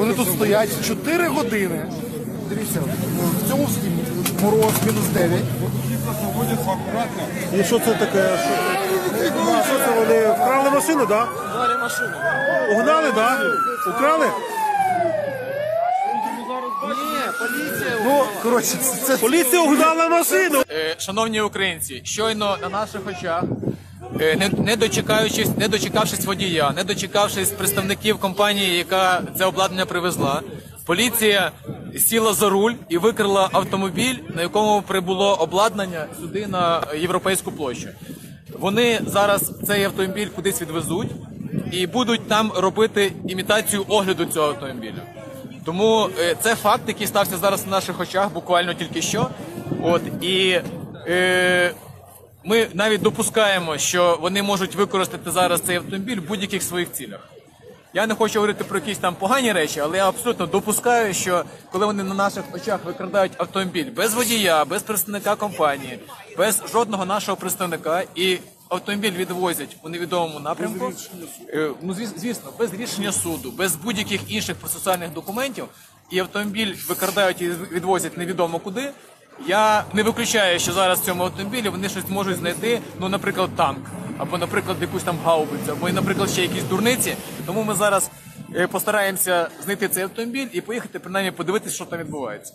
Вони тут стоять 4 години. Дивіться, в цьому сні мороз мінус 9. І що це таке? Що, це вони вкрали машину, так? Далі машину. Угнали, так? Украли? Поліція. Ну, коротше, це, Поліція угнала машину! Е, Шановні українці, щойно на наших очах, не, не дочекаючись, не дочекавшись водія, не дочекавшись представників компанії, яка це обладнання привезла, поліція сіла за руль і викрила автомобіль, на якому прибуло обладнання сюди на європейську площу. Вони зараз цей автомобіль кудись відвезуть і будуть там робити імітацію огляду цього автомобіля. Тому е, це факт, який стався зараз на наших очах, буквально тільки що. От і е, ми навіть допускаємо, що вони можуть використати зараз цей автомобіль в будь-яких своїх цілях. Я не хочу говорити про якісь там погані речі, але я абсолютно допускаю, що коли вони на наших очах викрадають автомобіль без водія, без представника компанії, без жодного нашого представника і автомобіль відвозять у невідомому напрямку. е, Ну звіс- звісно, без рішення суду, без будь-яких інших процесуальних документів, і автомобіль викрадають і відвозять невідомо куди. Я не виключаю, що зараз в цьому автомобілі вони щось можуть знайти, ну, наприклад, танк, або, наприклад, якусь там гаубицю, або, наприклад, ще якісь дурниці. Тому ми зараз е, постараємося знайти цей автомобіль і поїхати принаймні подивитися, що там відбувається.